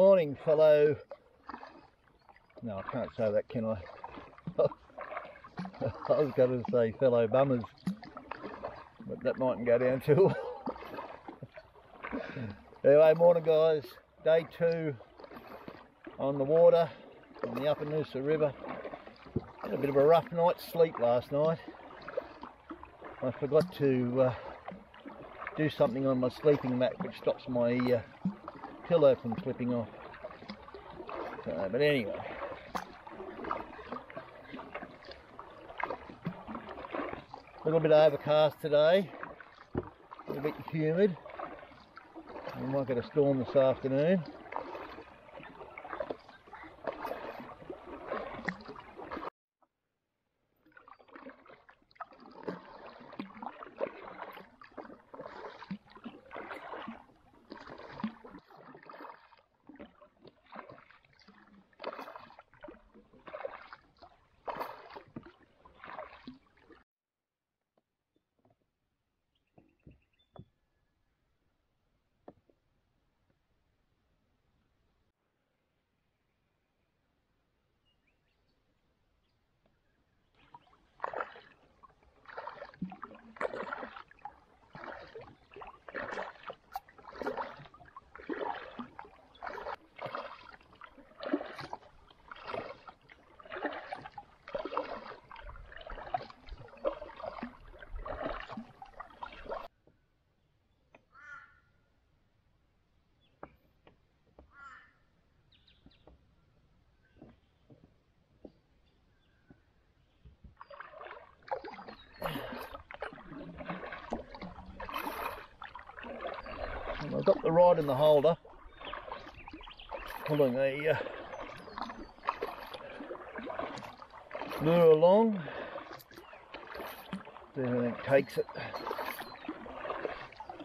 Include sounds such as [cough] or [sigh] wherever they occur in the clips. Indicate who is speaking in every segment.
Speaker 1: Morning, fellow. No, I can't say that, can I? [laughs] I was going to say fellow bummers, but that mightn't go down too well. [laughs] anyway, morning, guys. Day two on the water on the Upper Noosa River. Had a bit of a rough night's sleep last night. I forgot to uh, do something on my sleeping mat which stops my uh, pillow from slipping off. So, but anyway. A little bit overcast today, a little bit humid. We might get a storm this afternoon. And I've got the rod in the holder, pulling a uh, lure along. See if anything takes it.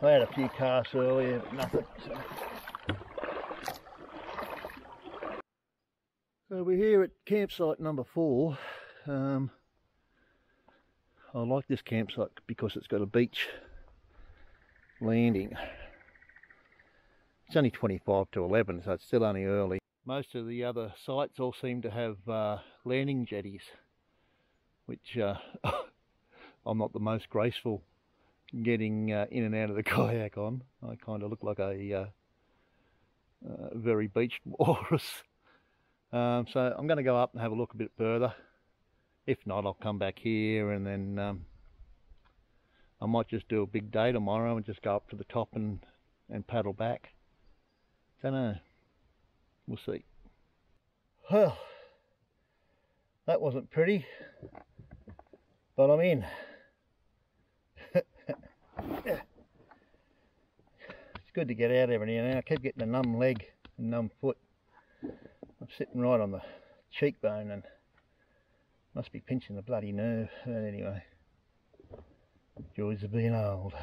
Speaker 1: I had a few casts earlier, but nothing. So. so we're here at campsite number four. Um, I like this campsite because it's got a beach landing. It's only 25 to 11, so it's still only early. Most of the other sites all seem to have uh, landing jetties, which uh, [laughs] I'm not the most graceful getting uh, in and out of the [laughs] kayak on. I kind of look like a uh, uh, very beached [laughs] walrus. Um, so I'm going to go up and have a look a bit further. If not, I'll come back here and then um, I might just do a big day tomorrow and just go up to the top and, and paddle back. Don't know. We'll see. Well, that wasn't pretty, but I'm in. it's good to get out every now and then. I keep getting a numb leg and numb foot. I'm sitting right on the cheekbone and must be pinching the bloody nerve. But anyway, joys of being old.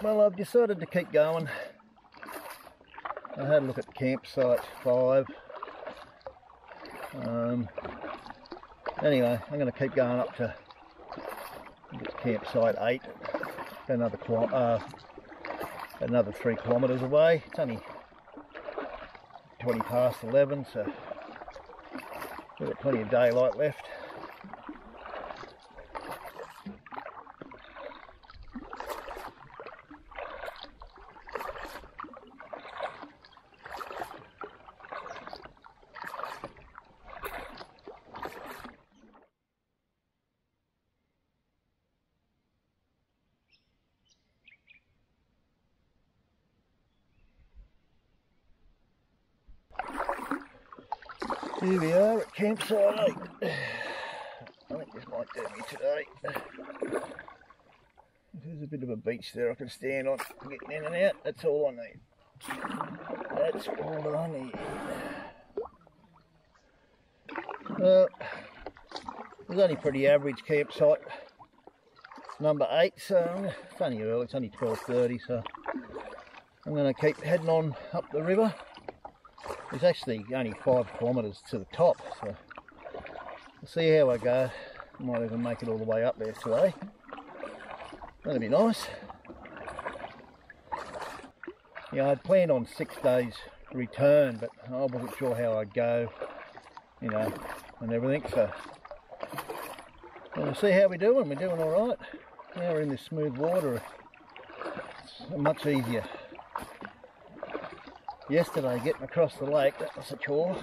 Speaker 1: Well, I've decided to keep going. I had a look at campsite five. Um, anyway, I'm going to keep going up to campsite eight. Another uh, another three kilometres away. It's only 20 past 11, so we've got plenty of daylight left. Here we are at campsite 8. I think this might do me today. There's a bit of a beach there I can stand on, getting in and out. That's all I need. That's all I need. Uh, it's only pretty average campsite. Number eight, so it's only early. It's only 12:30, so I'm going to keep heading on up the river. It's actually only five kilometres to the top, so we'll see how I go. Might even make it all the way up there today. That'd be nice. Yeah, I'd planned on six days return, but I wasn't sure how I'd go, you know, and everything. So we'll see how we're doing. We're doing all right. Now we're in this smooth water. It's much easier. Yesterday, getting across the lake, that was a chore.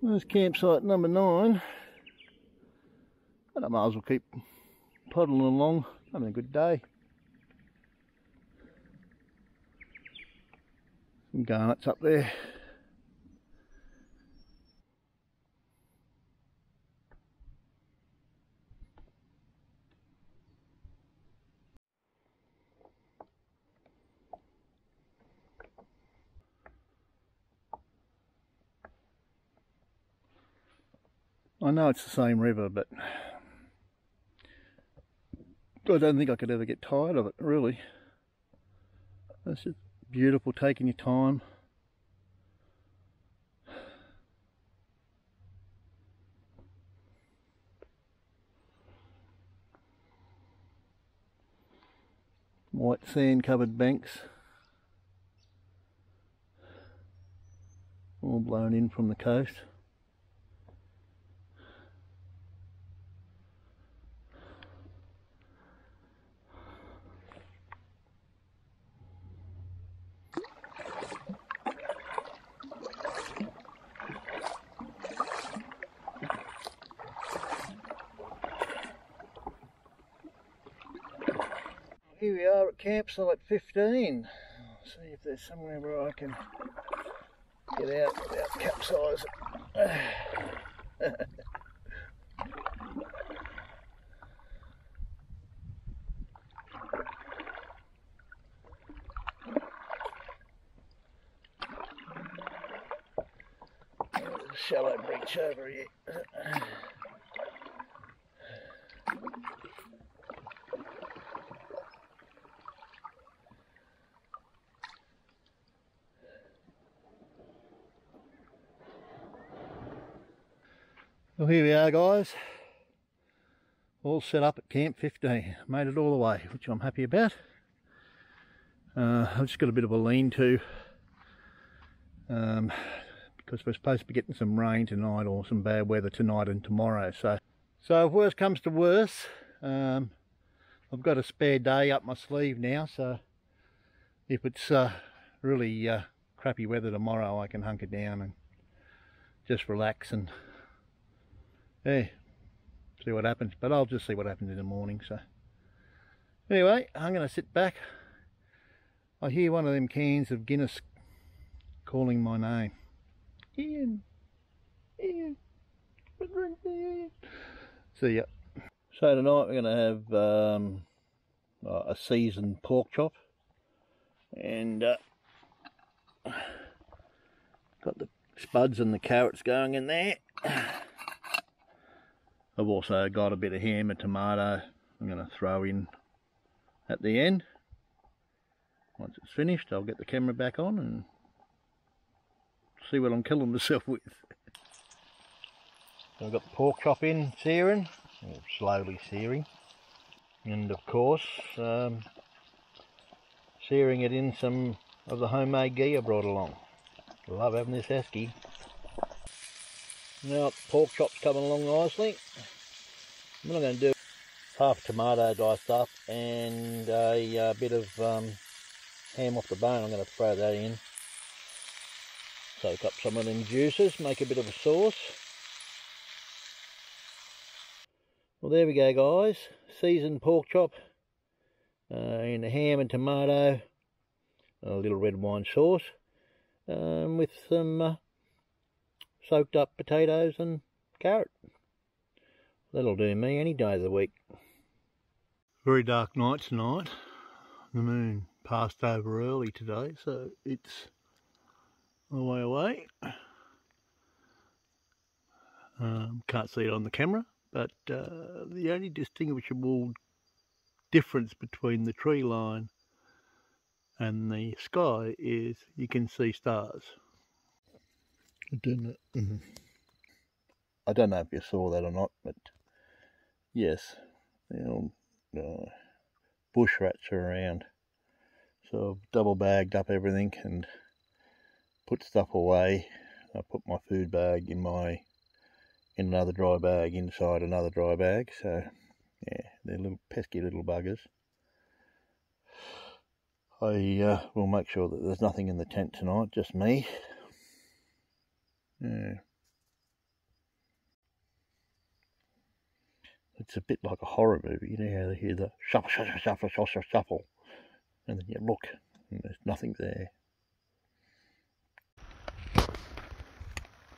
Speaker 1: There's campsite number nine. And I might as well keep puddling along, having a good day. Some garnets up there. I know it's the same river, but I don't think I could ever get tired of it, really. It's just beautiful, taking your time. White sand covered banks. All blown in from the coast. Here we are at campsite 15. See if there's somewhere where I can get out without capsizing. [laughs] shallow breach over here. Well here we are guys, all set up at Camp 15, made it all the way, which I'm happy about. Uh, I've just got a bit of a lean-to um, because we're supposed to be getting some rain tonight or some bad weather tonight and tomorrow. So, so if worse comes to worse, um, I've got a spare day up my sleeve now. So if it's uh, really uh, crappy weather tomorrow, I can hunker down and just relax and yeah, see what happens. But I'll just see what happens in the morning. So anyway, I'm going to sit back. I hear one of them cans of Guinness calling my name. Ian, Ian. See ya. So tonight we're going to have um, a seasoned pork chop and uh, got the spuds and the carrots going in there. I've also got a bit of ham and tomato I'm going to throw in at the end. Once it's finished I'll get the camera back on and see what I'm killing myself with. I've got the pork chop in searing, slowly searing and of course um, searing it in some of the homemade ghee I brought along. Love having this esky. Now pork chop's coming along nicely. I'm going to do half tomato diced up and a, a bit of um, ham off the bone. I'm going to throw that in. Soak up some of them juices, make a bit of a sauce. Well, there we go, guys. Seasoned pork chop uh, in ham and tomato, a little red wine sauce, um, with some uh, soaked up potatoes and carrot. That'll do me any day of the week. Very dark night tonight. The moon passed over early today, so it's a way away. Um, can't see it on the camera, but uh, the only distinguishable difference between the tree line and the sky is you can see stars. I don't know, mm-hmm. I don't know if you saw that or not, but yes, you know, uh, bush rats are around. So I've double bagged up everything and put stuff away. I put my food bag in my in another dry bag inside another dry bag. So yeah, they're little pesky little buggers. I uh, will make sure that there's nothing in the tent tonight, just me. Yeah. It's a bit like a horror movie, you know how they hear the shuffle, shuffle, shuffle, shuffle, shuffle, and then you look and there's nothing there.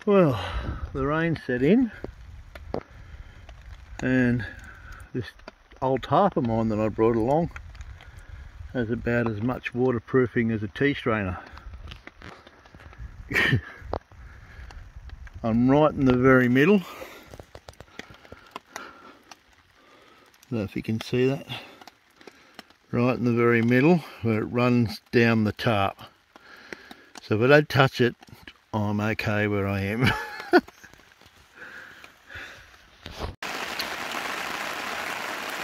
Speaker 1: Well, the rain set in and this old tarp of mine that I brought along has about as much waterproofing as a tea strainer. [laughs] I'm right in the very middle. I don't know if you can see that. Right in the very middle where it runs down the tarp. So if I don't touch it, I'm okay where I am.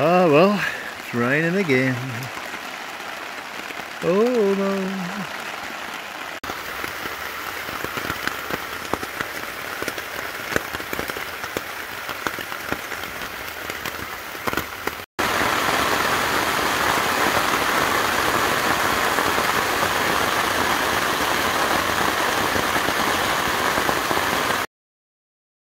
Speaker 1: oh [laughs] well, it's raining again. Oh no.